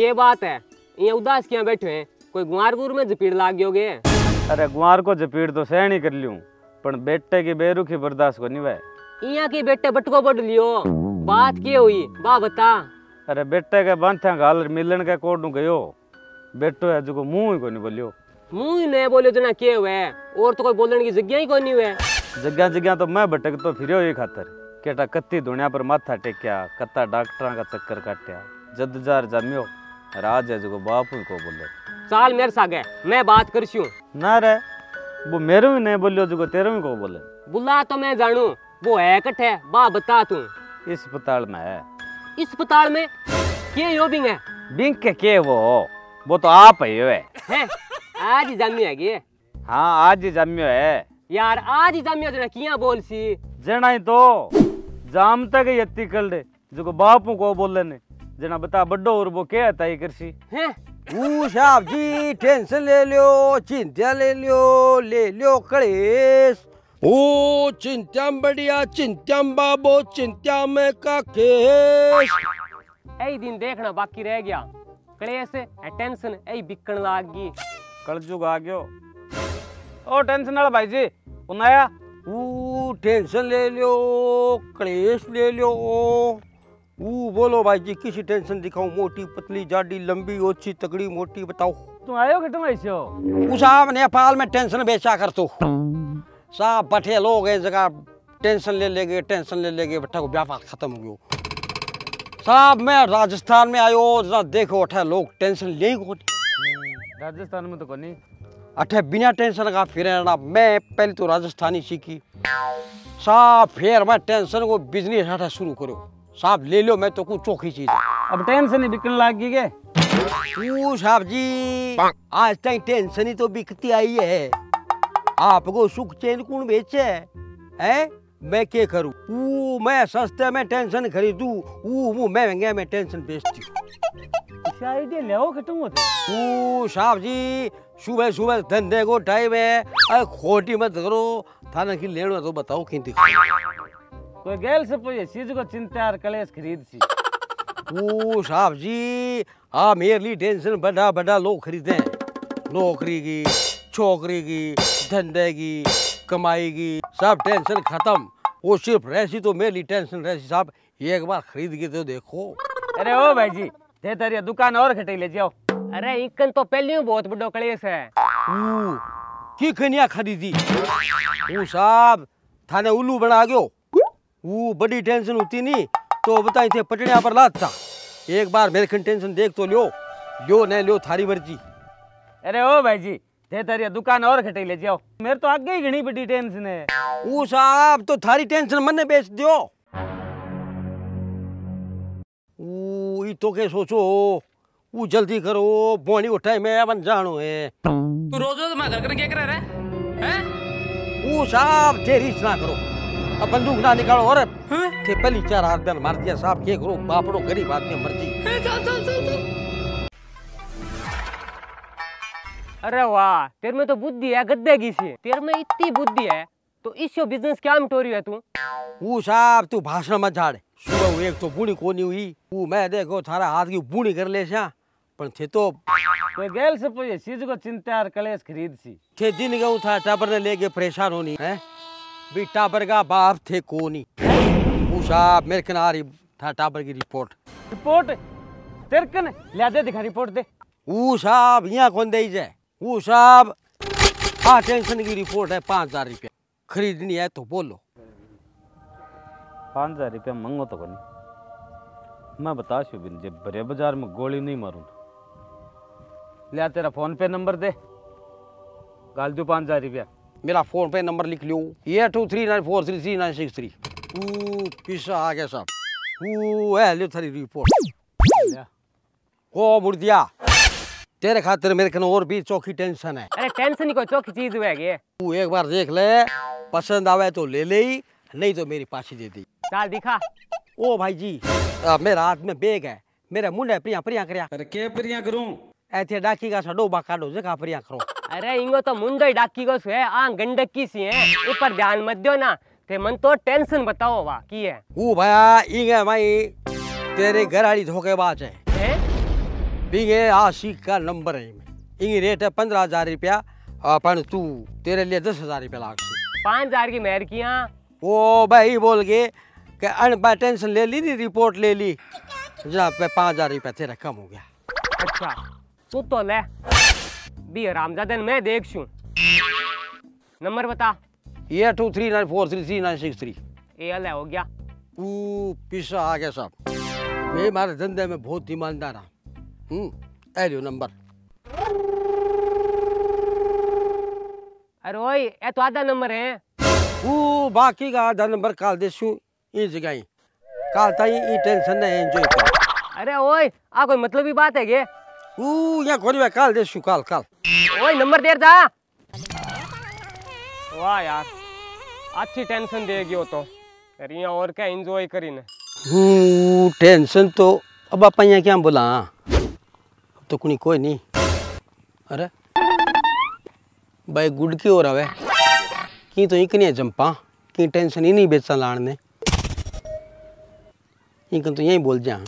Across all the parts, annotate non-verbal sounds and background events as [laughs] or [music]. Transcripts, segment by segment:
के बात है? ये उदास क्यों बैठे हैं? कोई गुआरपुर में जपीड़ लाग गयोगे अरे गुआर को जपीड़ तो सहन ही कर लियूं पण बेटे की बेरुखी बर्दाश्त को नहीं वह इया की बेटे बटको बढ़ लियो? बात के हुई? बा बता। अरे बेटे के बांथा गाल मिलन के कोड नु गयो बेटो है जो मुँह ही को नहीं बोलियो। मुँह ही नहीं बोले जना के हुए? और तो कोई बोलने की जगह ही कोई नहीं हुए? जगह जगह तो मैं भटक तो फिर ये खातर। केटा कत्ती दुनिया पर माथा टेक्या कत्ता डॉक्टरा का चक्कर काट्या जद जार जम्यो। राज है जो बापू को बोले। चाल मेरे सागे मैं बात करशू ना रे वो मेरे भी नहीं बोलियो जो तेरे भी को बोले। बुला तो मैं जानू वो है कट्ठे बा बता तू। इस अस्पताल में है। इस अस्पताल में? के यो बिंग है? बिंक के के वो? वो तो आप ही है। हैं? आज ही जमी है ये। हाँ आज जम्यो है। यार आज ही जमी जना किया बोल सी जना ही तो जाम तक यत्ती कर दे जो बापू को बोले ने। जना बता बड्डो और वो क्या है करसी? हैं? ऊ साहब जी टेंशन ले लो चिंता ले लो ले लो कलेश ओ चिंता बढ़िया चिंता बाबो चिंता में का केस? ऐ दिन देखना बाकी रह गया। क्लेश है टेंशन ऐ बिकन लाग गई कलजुग आ गयो। ओ टेंशन वाला भाई जी उनाया ऊ टेंशन ले लो कलेश ले लो ऊ बोलो भाई जी किसी टेंशन दिखाऊँ? मोटी पतली जाडी लंबी ओछी तगड़ी मोटी बताओ। तुम आयो कि तुम ऐसे हो? ऊ साहब नेपाल में टेंशन बेचा कर तो। साहब बठे लोग हैं जगह टेंशन ले लेंगे टेंशन ले लेंगे बट्टा को व्यापार खत्म हो गयो। साहब मैं राजस्थान में आयो जरा देखो अठे लोग टेंशन ले को राजस्थान में तो कोनी अठे बिना टेंशन का फिर मैं पहले तो राजस्थानी सीखी। साहब फिर मैं टेंशन को बिज़नेस अठे शुरू करो। साहब ले लो मैं तो कुछ चौकी चीज़। अब टेंशन ही बिकने लग गई के साहब जी आज तक टेंशन ही तो बिकती आई है। आपको सुख चैन कौन बेचे? है? मैं क्या करूँ? ऊ मैं सस्ते में टेंशन खरीदू ऊ वो मैं महँगे में टेंशन बेचती। हूँ आइडिया ले आओ तुम होते ऊ साहब जी सुबह सुबह धंधे को टाइम है अरे खोटी मत करो थाना की लेना तो बताओ कि कोई गैल से पूछे चीज़ को चिंता और कलेश खरीद सी। [laughs] ओ साहब जी आ मेरे लिए टेंशन बड़ा बड़ा लोग खरीदे। हैं नौकरी की छोकरी की धंधे की कमाई की सब टेंशन खत्म। वो सिर्फ़ रहसी तो मेरे लिए टेंशन रहसी साहब एक बार खरीद के तो देखो। अरे ओ भाई जी दे तारी दुकान और खटे ले जाओ। अरे इकन तो पहले ही बहुत बड़ो क्लेश है। ऊ की खनिया खरीदी? ऊ साहब थाने उल्लू बना गयो। ऊ बड़ी टेंशन होती नहीं तो बताई थे पटनिया पर लात था एक बार मेरे खन टेंशन देख तो लियो लियो न लियो थारी मर्ज़ी। अरे ओ भाई जी दे तारी दुकान और खटे ले जाओ। मेरे तो आगे ही घनी बड़ी टेंशन है। ऊ साहब तो थारी टेंशन मन्ने बेच दियो। ऊ ई तो के सोचो ऊ जल्दी करो बोनी उठाए मैं अपन जानो है। तू रोज रोज मैं घर करके क्या कर रहा है? हैं? ऊ साहब तेरी ना करो। अब बंदूक ना निकालो और? थे पहली चार आदमी मार दिया साहब के करो बापड़ो गरीब आदमी मर्ज़ी चल चल चल चल अरे वाह तेरे में तो बुद्धि है गद्दे की सी तेरे में इतनी बुद्धि है तो इसो बिज़नेस क्या मिटोरी है तू ऊ साहब तू भाषण मत झाड़ सुबह वो एक तो बूढ़ी कोनी हुई ऊ मैं देखो थारा हाथ की बूढ़ी कर ले श्या पर थे तो कोई गैल से पूछे चीज़ को चिंता और कलेश खरीद सी थे दिन गऊ था टाबर ने लेके परेशान होनी है भी टाबर का बाप थे कोनी। ऊ साहब मेरे किनारी था टाबर की रिपोर्ट। रिपोर्ट? तेरे कन ले दे दिखा रिपोर्ट दे। ऊ साहब यहाँ कौन दे जाए? ऊ साहब हाँ टेंशन की रिपोर्ट है पाँच हज़ार रुपया। खरीदनी है तो बोलो। पाँच हज़ार रुपया मंगो तो कोनी। मैं बता शुभिन जब बड़े बाज़ार में गोली नहीं मारूं तो। ले तेरा फ़ोन पे नंबर दे। गाल दू पाँच हज़ार रुपया। मेरा फ़ोन पे नंबर लिख लो ये two three nine four three three nine six three पिसा आ गया साहब। ऊ है रिपोर्ट। ओ मुर्दिया तेरे खातिर मेरे कन और भी चौकी टेंशन है। अरे टेंशन ही कोई चौकी चीज़ हुआ है तू एक बार देख ले पसंद आवे तो ले ले ही नहीं तो मेरी पासी दे दी। चाल दिखा। ओ भाई जी आ, मेरा हाथ में बैग है। मेरे मुंडे प्रिया प्रिया करया। अरे के परिया करूँ? ऐथे डाकी का सडो बा काडो जगह प्रिया करो। अरे इंगो तो मुंडो ही डाकी को है आ गंडक सी है। ऊपर ध्यान मत दो ना ते मन तो टेंशन बताओ वाह की है? ऊ भया इंगे भाई तेरे घर वाली धोखेबाज है। हैं? बिंगे आशिक का नंबर है इंगी रेट है पंद्रह हज़ार रुपया अपन तू तेरे लिए दस हज़ार रुपया लाख पाँच हज़ार की मेहर किया वो भाई बोल के कि अन टेंशन ले ली नी रिपोर्ट ले ली। जनाब पे पाँच हज़ार रुपया तेरा कम हो गया। अच्छा तू तो ले। भी रामजादन मैं देख छू नंबर बता। ये two three nine four three three nine six three. ये ले हो गया। वो आ गया साहब। मैं हमारे धंधे में बहुत ईमानदार हूँ। हम्म ए लो नंबर। अरे ओए ये तो आधा नंबर है। वो बाकी का आधा नंबर काल देसू ये जगह ही काल ताई ये टेंशन नहीं एंजॉय कर। अरे ओए आ कोई मतलब ही बात है गे वो खोली भाई काल देसू काल काल। ओए नंबर देर था वाह यार अच्छी टेंशन देगी वो तो। यहाँ और क्या एंजॉय करी ने? टेंशन तो अब आप यहाँ क्या बोला? अब तो कुनी कोई नहीं। अरे भाई गुड की हो रहा है? की तो इकनी है जंपा? की टेंशन ही नहीं बेचा लाण ने? इकन तो यही बोल जा।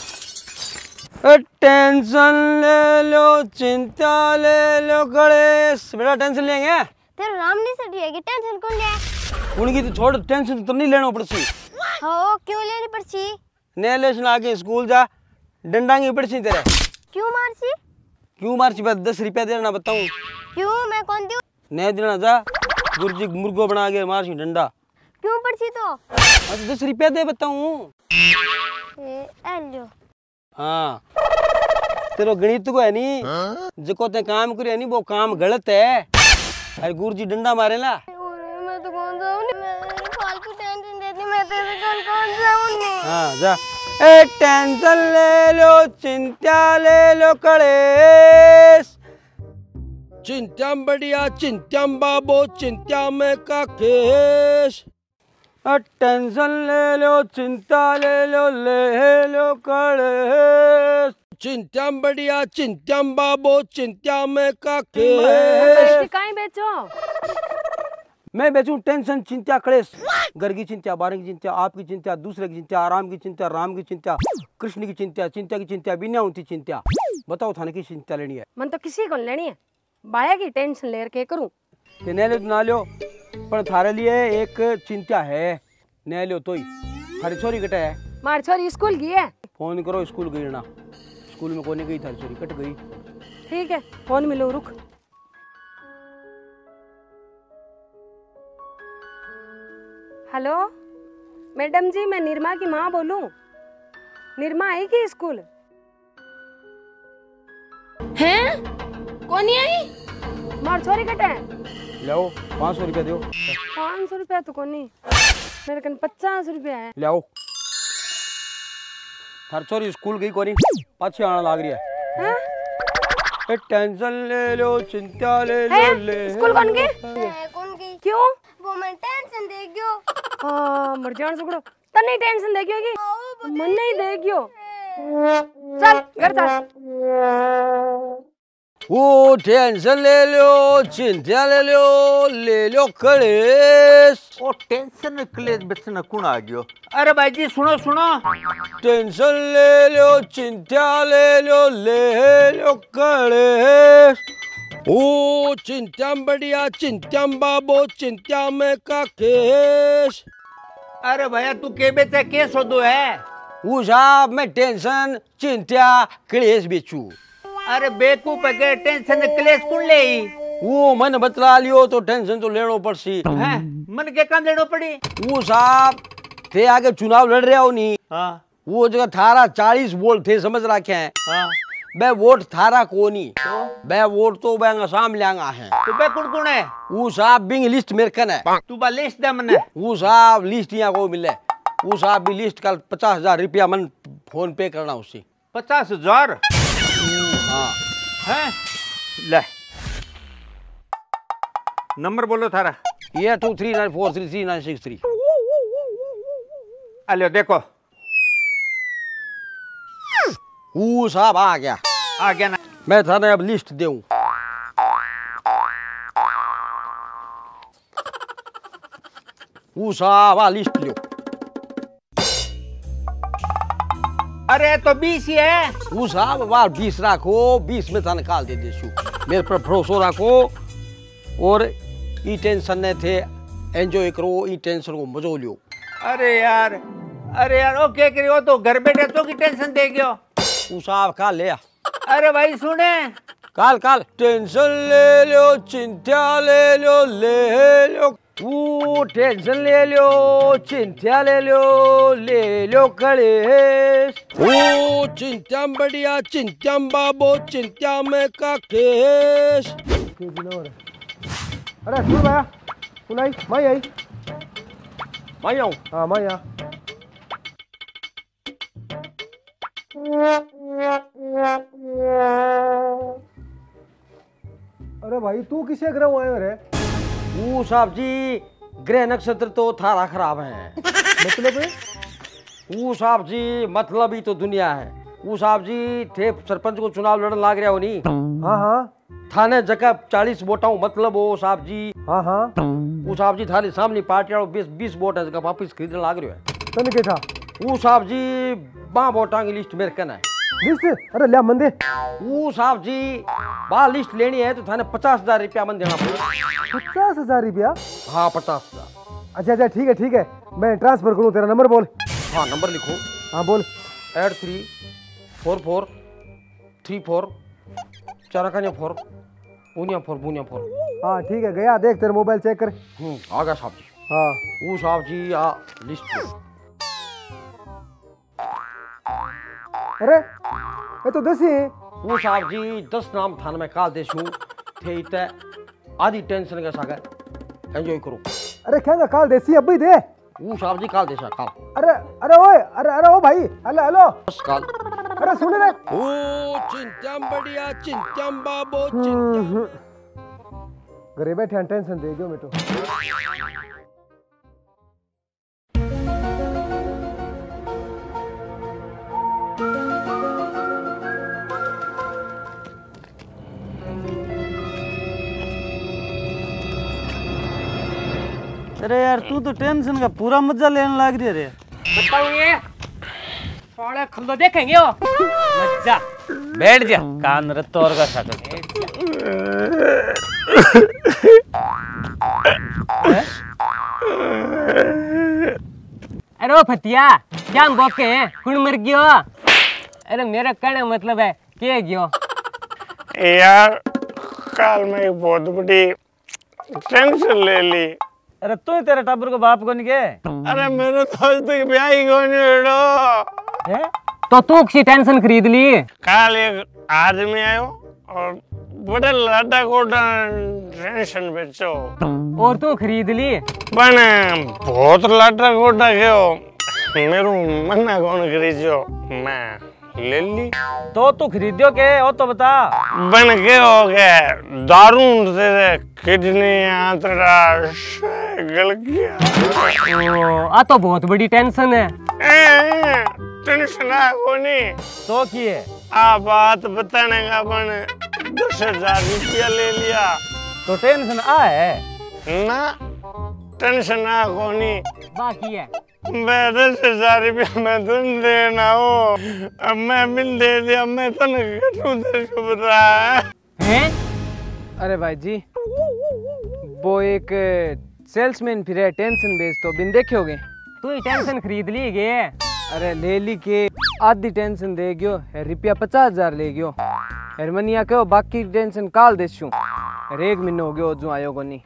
टेंशन ले लो चिंता ले लो गणेश। बेटा टेंशन लेंगे? तेरे राम नहीं सटी है कि टेंशन कौन ले? उनकी तो छोड़ टेंशन तो नहीं लेना पड़सी हो क्यों लेनी पड़ची नए लेसन आगे स्कूल जा डंडांगी पड़सी तेरे। क्यों मारसी क्यों मार्ची बात दस रुपया देना बताऊँ। क्यों? मैं कौन दूँ नहीं देना जा गुरुजी मुर्गो बना के मारसी डंडा। क्यों पड़ची तो? दस रुपया दे बताऊँ। ए एलियो। हाँ। तेरो गणित को है नी जो ते काम करे नी वो काम गलत है। अरे गुरुजी डंडा मारे ला। तो कौन जाऊँ नहीं मैं फालतू टेंशन देती मैं तेरे कौन कौन जाऊँ नहीं हाँ जा। ए टेंशन ले लो चिंता ले लो कलेश। चिंता बढ़िया चिंता बाबो चिंता में का केश। टेंशन ले लो चिंता ले लो ले लो कलेश चिंता बढ़िया चिंता बाबो चिंता में का बेचो? मैं बेचूं टेंशन चिंता क्लेश घर की चिंता बारह की चिंता आपकी चिंता दूसरे की चिंता आराम की चिंता राम की चिंता कृष्ण की चिंता चिंता की चिंता बिना होती चिंता। बताओ थाने की चिंता लेनी है। मन तो किसी को लेनी है। बाया की टेंशन लेर के करूँ? लो ना लो पर थारे लिए एक चिंता है नहीं लो तो ही थारी छोरी कटे है मार छोरी स्कूल गई है फ़ोन करो स्कूल गई ना स्कूल में कोने गई थारी छोरी कट गई ठीक है फ़ोन मिलो रुक हेलो मैडम जी मैं निर्मा की माँ बोलूँ निर्मा आएगी स्कूल हैं कौन आई मार छोरी कटे लाओ पाँच सौ रुपया दो पाँच सौ रुपया तो कोनी। मेरे कन पचास रुपया है। लाओ थारी छोरी स्कूल गई कोनी पाछी आना लाग रही है। ए, टेंशन ले लो चिंता ले लो ले स्कूल कौन गई? कौन गई? क्यों? वो मैं टेंशन दे गयो। हाँ मर जान सगड़ो। तन्ने टेंशन देगी होगी मन नहीं देगियो चल घर चल वो टेंशन ले लो चिंता ले लो ले लो कलेश। ओ टेंशन क्लेश बेचना कौन आ गयो? अरे भाई जी सुनो सुनो। टेंशन ले लो चिंता ले लो ले लो कलेश। ओ चिंता बढ़िया चिंता बाबो चिंता में का केश। अरे भैया तू के बेचे हो सोदो है? वो साहब मैं टेंशन चिंता क्लेश बेचू अरे है के टेंशन क्लेश कौन ले वो मन बतला लियो तो टेंशन तो लेनो पड़सी हैं? मन के काम देनो पड़ी? वो साहब थे आगे चुनाव लड़ रहे हो नहीं हाँ। वो जगह थारा चालीस वोट थे समझ रखे हैं। हाँ। बे वोट थारा कोनी। बे वोट तो बे असम लियांगा है। तू बे कौन कौन है? वो साहब बिंग लिस्ट मेरे कन है। तू बा लिस्ट दे मने। वो साहब लिस्ट यहाँ को मिले। वो साहब भी लिस्ट कल पचास हज़ार रुपया मन फ़ोन पे करना उसी। पचास हज़ार? हाँ। हैं। ले। नंबर बोलो थारा। ये two three nine four three three nine six three अलो देखो। वो साहब आ गया। आ गया ना। मैं थाने अब लिस्ट दे वो साहब आ लिस्ट लो अरे तो बीस ही है। वो साहब बार बीस रखो बीस में था निकाल दे देशु मेरे पर भरोसा रखो। और ई टेंशन ने थे एंजॉय करो ई टेंशन को मजो लियो। अरे यार अरे यार ओ क्या करियो? तो घर बैठे तो की टेंशन दे गयो? वो साहब का ले आ। अरे भाई सुने। काल काल। टेंशन ले लो चिंता ले लो ले लो वो टेंशन ले लो चिंता ले लो ले लो कलेश ओ चिंता बढ़िया चिंता बाबो चिंता में का केश। अरे सुन भैया सुन आई मैं आई। मैं आऊँ? हाँ मैं यहाँ अरे भाई तू किसे ग्रह आयो रे? वो साहब जी ग्रह नक्षत्र तो थारा खराब है। मतलब? वो साहब जी मतलब ही तो दुनिया है। वो साहब जी थे सरपंच को चुनाव लड़न लाग रहा हो नी? हाँ हाँ। थाने जगह चालीस वोटाऊं मतलब हो साहब जी। हाँ हाँ। वो साहब जी थारे सामने पार्टी वालों बीस बीस वोट है जगह वापिस खरीदने लाग रहे हो। तन के था? वो साहब जी बा वोटां की लिस्ट मेरे कन है लिस्ट अरे लिया मंदे। वो साहब जी बा लिस्ट लेनी है तो थाने पचास हज़ार रुपया मन देना पड़ेगा पचास हज़ार रुपया? हाँ पचास हज़ार। अच्छा अच्छा ठीक है ठीक है। मैं ट्रांसफ़र करूँ तेरा नंबर बोल। हाँ नंबर लिखो। हाँ बोल। Eight three four four three four चार कान्या फोर पूनिया फोर पूनिया फोर। हाँ ठीक है गया देख तेरा मोबाइल चेक कर। हम्म आ गया साहब जी। हाँ। वो साहब जी आ लिस्ट। अरे ये तो दस ही। वो साहब जी दस नाम थाने में काल देशू थे इते आधी टेंशन का सागर। एंजॉय करो। अरे क्या काल देसी अभी दे? वो साहब जी काल देशा काल। अरे अरे ओए अरे अरे ओ भाई हेलो हेलो। बस काल। अरे सुन रे ओ चिंतम बढ़िया चिंतम बाबो चिंतम घरे बैठे टेंशन दे दो मेरे अरे यार तू तो टेंशन का पूरा मज़ा लेने लग रही है रे। बताओ ये साले खल्लो देखेंगे हो। मज़ा। बैठ जा। कान रे का शकल अरे ओ फतिया क्या बोके हैं? कौन मर गयो अरे मेरा कहने मतलब है के गयो? यार कल मैं एक बहुत बड़ी टेंशन ले ली। अरे तू ही तेरे टाबर को बाप को नहीं के अरे मेरे तो आज तक ब्याह ही कौन नहीं हुआ। तो तू किसी टेंशन खरीद ली? कल एक आदमी आयो और बड़े लाडा कोटा टेंशन बेचो और तू खरीद ली? पण बहुत लाडा कोटा गयो मेरू मना कौन करीजो मैं। ले ली। तो तू खरीदियो के ओ तो बता। बन के हो गए। दारू तेरे किडनी आंतरा गल गया ओ, आ तो बहुत बड़ी टेंशन है। टेंशन आ कोनी तो किए आ बात बताने का अपन दस हज़ार रुपया ले लिया। तो टेंशन आ है। ना। टेंशन आ कोनी बाकी है। मैं दस हज़ार रुपया मैं तुम देना हो अब मैं बिल दे दिया मैं तो कटू दे बता। हैं? अरे भाई जी वो एक सेल्समैन फिर है टेंशन बेच तो बिन देखे होगे? तू ही टेंशन खरीद ली गे अरे ले ली के आधी टेंशन दे गयो है रुपया पचास हज़ार ले गयो। हरमनिया कहो बाकी टेंशन काल देशू अरे एक महीनो हो गयो जो आयो को नहीं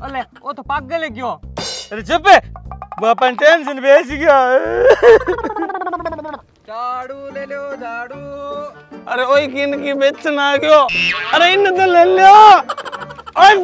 ओले वो तो पागल है क्यों अरे चुप है वो अपन टेंशन बेच गया झाड़ू ले लो झाड़ू अरे ओए किन की बेचना गयो अरे इन तो ले लियो ओए